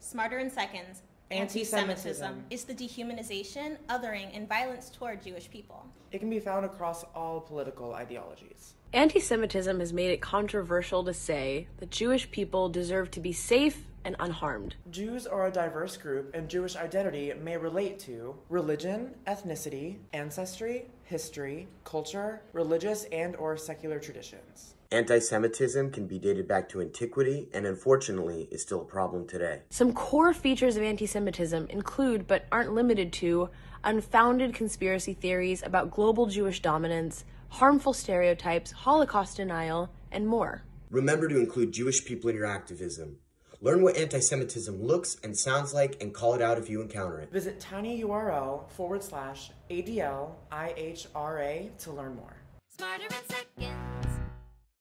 Smarter in Seconds. Anti-Semitism. is the dehumanization, othering, and violence toward Jewish people. It can be found across all political ideologies. Anti Semitism has made it controversial to say that Jewish people deserve to be safe and unharmed. Jews are a diverse group, and Jewish identity may relate to religion, ethnicity, ancestry, history, culture, religious and or secular traditions. Anti-Semitism can be dated back to antiquity and unfortunately is still a problem today. Some core features of anti Semitism include, but aren't limited to, unfounded conspiracy theories about global Jewish dominance, harmful stereotypes, Holocaust denial, and more. Remember to include Jewish people in your activism. Learn what anti-Semitism looks and sounds like and call it out if you encounter it. Visit tinyurl forward slash ADL IHRA to learn more. Smarter in seconds.